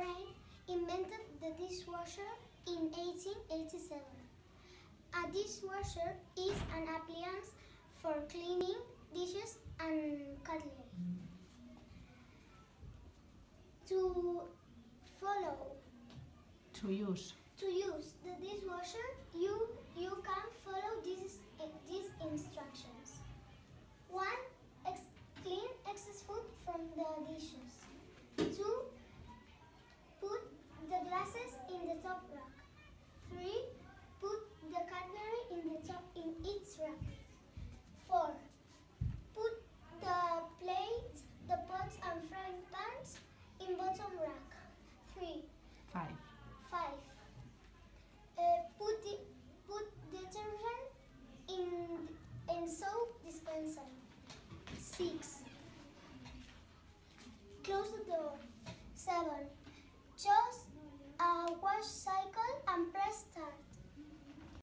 Crane invented the dishwasher in 1887. A dishwasher is an appliance for cleaning dishes and cutlery. To follow To use. to use the dishwasher, you you can follow these these instructions. One, ex- clean excess food from the dishes. Three. Five. Five. Uh, put the, put detergent in in soap dispenser. Six. Close the door.